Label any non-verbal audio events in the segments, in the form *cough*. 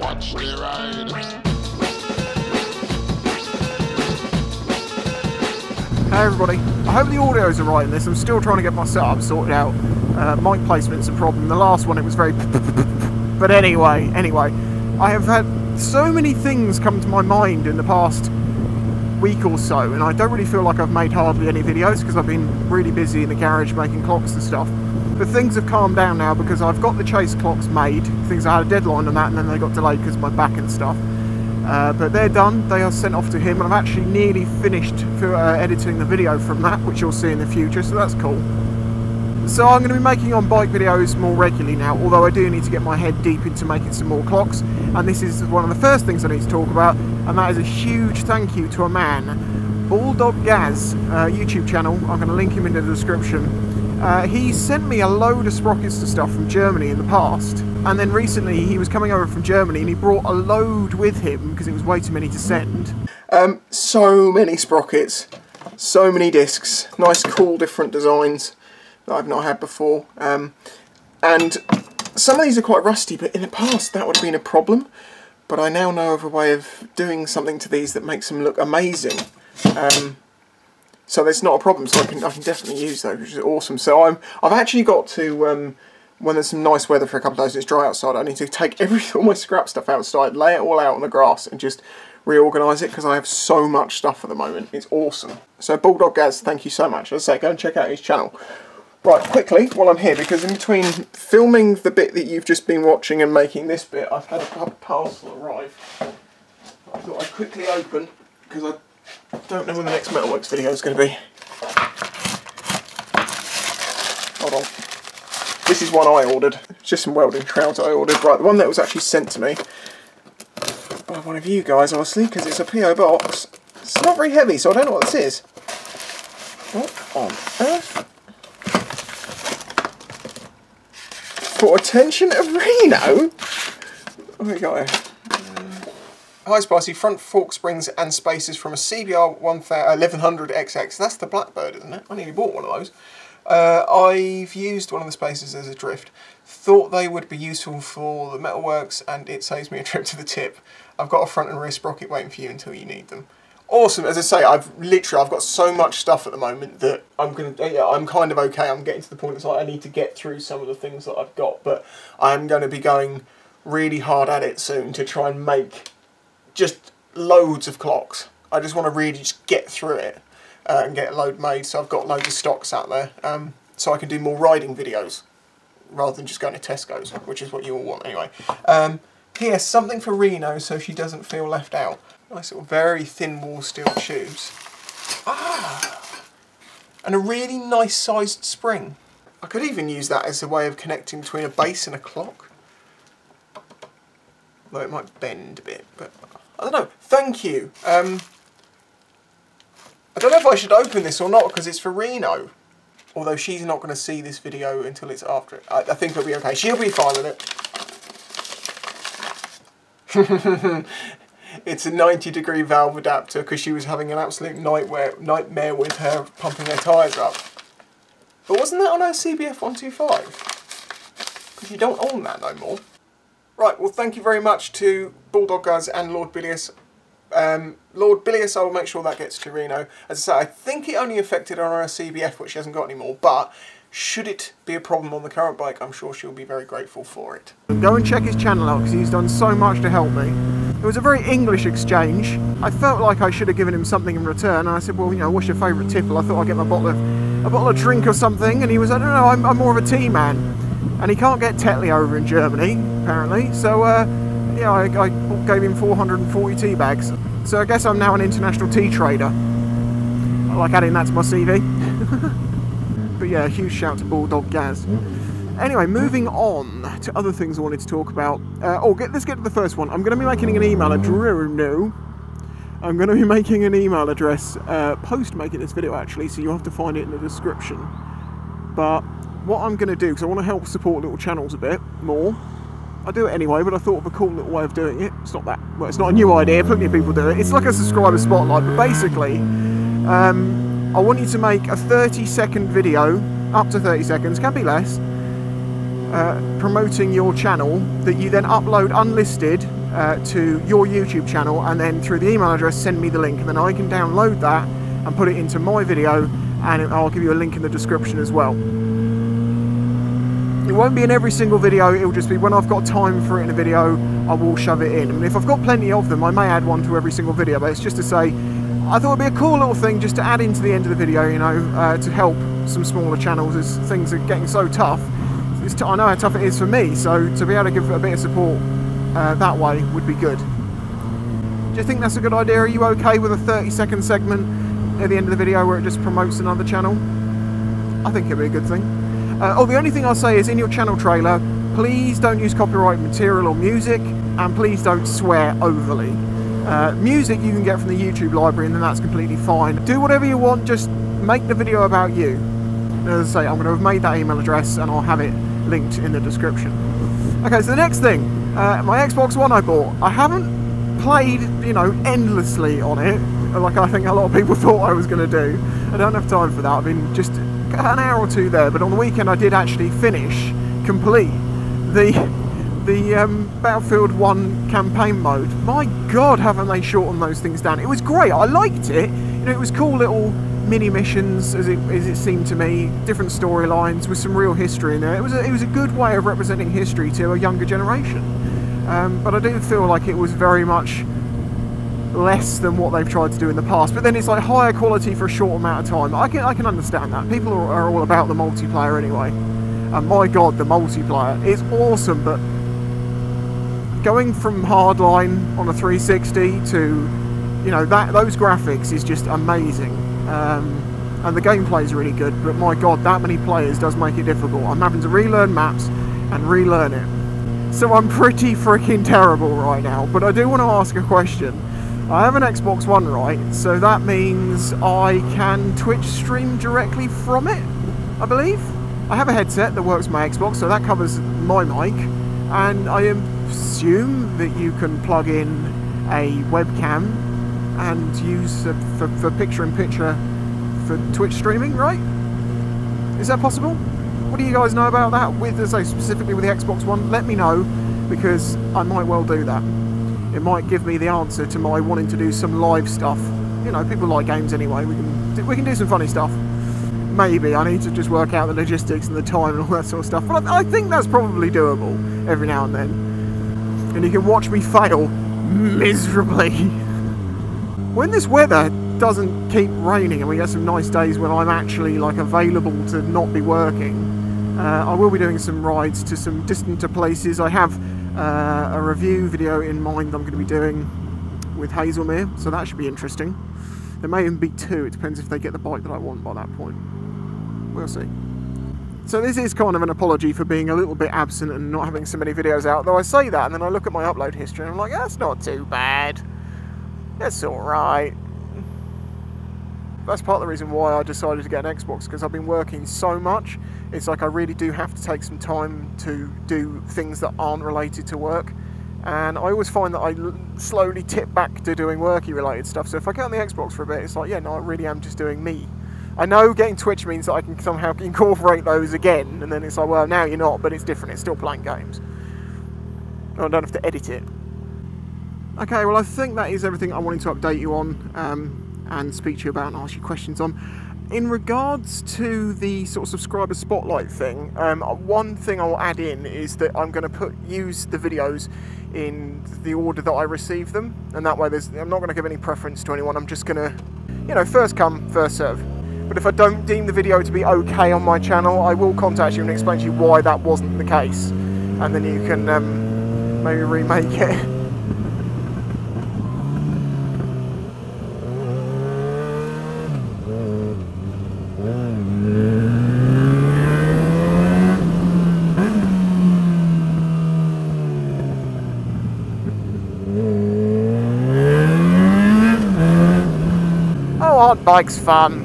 Watch me ride. Hey everybody, I hope the audio's alright in this. I'm still trying to get my setup sorted out. Uh, mic placement's a problem. The last one it was very. *laughs* But anyway, anyway, I have had so many things come to my mind in the past week or so, and I don't really feel like I've made hardly any videos because I've been really busy in the garage making clocks and stuff. But things have calmed down now because I've got the chase clocks made. Things I had a deadline on that, and then they got delayed because of my back and stuff. Uh, but they're done. They are sent off to him, and I've actually nearly finished for, uh, editing the video from that, which you'll see in the future. So that's cool. So I'm going to be making on bike videos more regularly now, although I do need to get my head deep into making some more clocks. And this is one of the first things I need to talk about, and that is a huge thank you to a man, Bulldog Gaz, uh, YouTube channel. I'm going to link him in the description. Uh, he sent me a load of sprockets and stuff from Germany in the past, and then recently he was coming over from Germany and he brought a load with him because it was way too many to send. Um, so many sprockets, so many discs, nice, cool, different designs that I've not had before. Um, and some of these are quite rusty, but in the past that would have been a problem. But I now know of a way of doing something to these that makes them look amazing. Um, so there's not a problem, so I can, I can definitely use those, which is awesome. So I'm, I've actually got to, um, when there's some nice weather for a couple of days it's dry outside, I need to take *laughs* every all my scrap stuff outside, lay it all out on the grass and just reorganise it because I have so much stuff at the moment. It's awesome. So Bulldog Gaz, thank you so much. As I say, go and check out his channel. Right, quickly, while I'm here, because in between filming the bit that you've just been watching and making this bit, I've had a parcel arrive. I thought I'd quickly open, because I don't know when the next Metalworks video is going to be. Hold on. This is one I ordered. It's just some welding trowels I ordered. Right, the one that was actually sent to me by one of you guys, obviously, because it's a PO box. It's not very heavy, so I don't know what this is. What on earth? For attention of Reno? Oh what we got here? Hi Spicy, front fork springs and spacers from a CBR 1100XX. That's the Blackbird, isn't it? I nearly bought one of those. Uh, I've used one of the spacers as a drift. Thought they would be useful for the metalworks and it saves me a *laughs* trip to the tip. I've got a front and rear sprocket waiting for you until you need them awesome. As I say, I've literally I've got so much stuff at the moment that I'm gonna yeah, I'm kind of okay. I'm getting to the point that I need to get through some of the things that I've got, but I'm going to be going really hard at it soon to try and make just loads of clocks. I just want to really just get through it uh, and get a load made. So I've got loads of stocks out there, um, so I can do more riding videos rather than just going to Tesco's, which is what you all want anyway. Um, P.S. Something for Reno so she doesn't feel left out. Nice little very thin wall steel tubes. Ah! And a really nice sized spring. I could even use that as a way of connecting between a base and a clock. Though it might bend a bit, but I don't know. Thank you. Um, I don't know if I should open this or not because it's for Reno. Although she's not going to see this video until it's after it. I, I think it'll be okay. She'll be fine with it. *laughs* it's a 90 degree valve adapter because she was having an absolute nightmare, nightmare with her pumping her tyres up. But wasn't that on her CBF 125? Because you don't own that no more. Right, well thank you very much to Bulldog Gaz and Lord Bilious. Um, Lord Bilious, I will make sure that gets to Reno. As I say, I think it only affected her CBF, which she hasn't got anymore, but should it be a problem on the current bike, I'm sure she'll be very grateful for it. Go and check his channel out because he's done so much to help me. It was a very English exchange. I felt like I should have given him something in return, and I said, well, you know, what's your favourite tipple? I thought I'd get my bottle of, a bottle of drink or something, and he was, I don't know, I'm, I'm more of a tea man. And he can't get Tetley over in Germany, apparently, so, uh, yeah, I, I gave him 440 tea bags. So I guess I'm now an international tea trader. I like adding that to my CV. *laughs* But yeah, huge shout to Bulldog Gaz. Anyway, moving on to other things I wanted to talk about. Uh, oh, get, let's get to the first one. I'm going to be making an email address. No, I'm going to be *laughs* making an email address uh, post making this video actually, so you'll have to find it in the description. But what I'm going to do, because I want to help support little channels a bit more, I do it anyway, but I thought of a cool little way of doing it. It's not that, well, it's not a new idea, plenty of people do it. It's like a subscriber spotlight, but basically, um, I want you to make a 30 second video, up to 30 seconds, can be less, uh, promoting your channel that you then upload unlisted uh, to your YouTube channel, and then through the email address, send me the link, and then I can download that and put it into my video, and I'll give you a link in the description as well. It won't be in every single video, it'll just be when I've got time for it in a video, I will shove it in. And if I've got plenty of them, I may add one to every single video, but it's just to say, I thought it'd be a cool little thing just to add into the end of the video, you know, uh, to help some smaller channels as things are getting so tough. T- I know how tough it is for me, so to be able to give a bit of support uh, that way would be good. Do you think that's a good idea? Are you okay with a 30 second segment at the end of the video where it just promotes another channel? I think it'd be a good thing. Uh, oh, the only thing I'll say is in your channel trailer, please don't use copyright material or music, and please don't swear overly. Uh, music you can get from the YouTube library, and then that's completely fine. Do whatever you want, just make the video about you. As I say, I'm going to have made that email address, and I'll have it linked in the description. Okay, so the next thing, uh, my Xbox One I bought. I haven't played, you know, endlessly on it, like I think a lot of people *laughs* thought I was going to do. I don't have time for that. I've been just an hour or two there, but on the weekend I did actually finish, complete the the um, Battlefield 1 campaign mode. My God, haven't they shortened those things down? It was great. I liked it. You know, it was cool little mini missions, as it, as it seemed to me, different storylines with some real history in there. It was a, it was a good way of representing history to a younger generation. Um, but I do feel like it was very much less than what they've tried to do in the past. But then it's like higher quality for a short amount of time. I can I can understand that. People are, are all about the multiplayer anyway. And my god, the multiplayer is awesome. But going from hardline on a 360 to you know that those graphics is just amazing. Um, and the gameplay is really good. But my god, that many players does make it difficult. I'm having to relearn maps and relearn it. So I'm pretty freaking terrible right now. But I do want to ask a question I have an Xbox One, right? So that means I can Twitch stream directly from it, I believe. I have a headset that works my Xbox, so that covers my mic. And I assume that you can plug in a webcam and use uh, for, for picture in picture for Twitch streaming, right? Is that possible? What do you guys know about that? With, as I specifically with the Xbox One, let me know because I might well do that it might give me the answer to my wanting to do some live stuff. You know, people like games anyway. We can we can do some funny stuff. Maybe I need to just work out the logistics and the time and all that sort of stuff. But I, I think that's probably doable every now and then. And you can watch me fail miserably. *laughs* when this weather doesn't keep raining and we get some nice days when I'm actually like available to not be working, uh, I will be doing some rides to some distanter places. I have uh, a review video in mind I'm going to be doing with Haslemere, so that should be interesting. There may even be two, it depends if they get the bike that I want by that point. We'll see. So this is kind of an apology for being a little bit absent and not having so many videos out, though I say that and then I look at my upload history and I'm like, that's not too bad. That's alright that's part of the reason why I decided to get an Xbox because I've been working so much. It's like I really do have to take some time to do things that aren't related to work. And I always find that I slowly tip back to doing worky related stuff. So if I get on the Xbox for a bit, it's like, yeah, no, I really am just doing me. I know getting Twitch means that I can somehow *laughs* incorporate those again, and then it's like, well, now you're not, but it's different. It's still playing games. I don't have to edit it. Okay, well, I think that is everything I wanted to update you on. Um, and speak to you about and ask you questions on. In regards to the sort of subscriber spotlight thing, um, one thing I'll add in is that I'm going to put use the videos in the order that I receive them, and that way there's I'm not going to give any preference to anyone. I'm just going to, you know, first come, first serve. But if I don't deem the video to be okay on my channel, I will contact you and explain to you why that wasn't the case, and then you can um, maybe remake it. *laughs* bike's fun.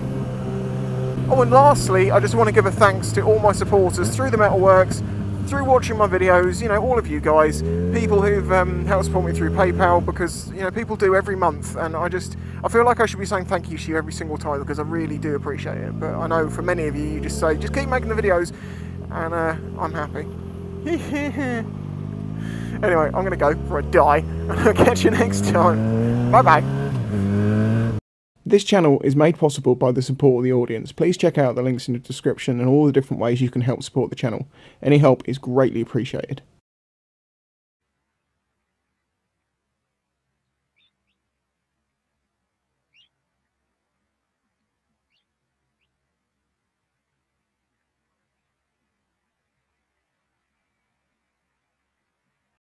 Oh, and lastly, I just want to give a thanks to all my supporters through the Metalworks, through watching my videos, you know, all of you guys, people who've um, helped support me through PayPal, because, you know, people do every month, and I just, I feel like I should be saying thank you to you every single time, because I really do appreciate it, but I know for many of you, you just say, just keep making the videos, and uh, I'm happy. *laughs* anyway, I'm going to go for a die, *laughs* and I'll catch you next time. Bye bye. This channel is made possible by the support of the audience. Please check out the links in the description and all the different ways you can help support the channel. Any help is greatly appreciated.